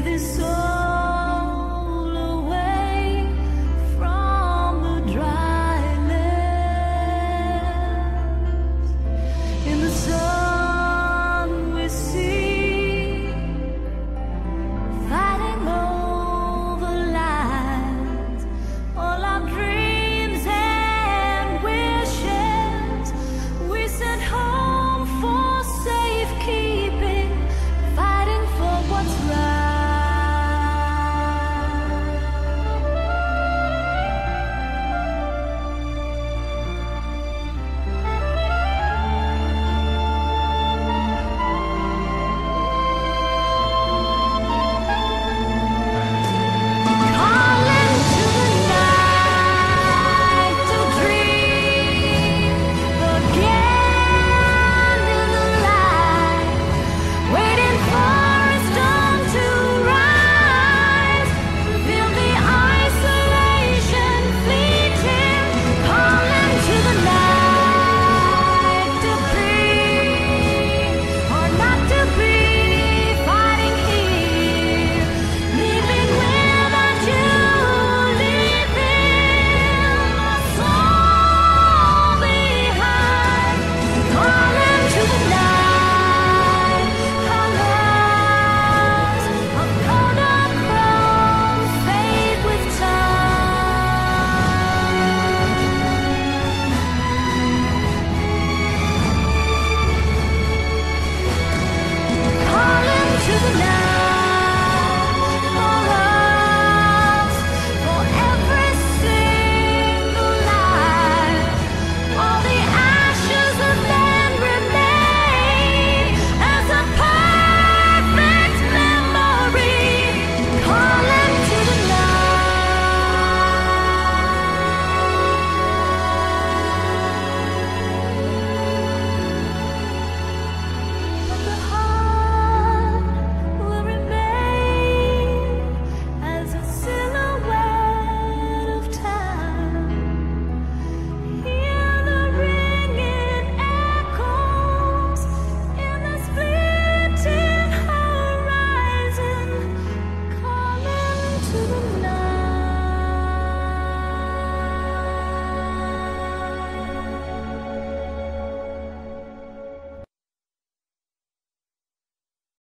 this all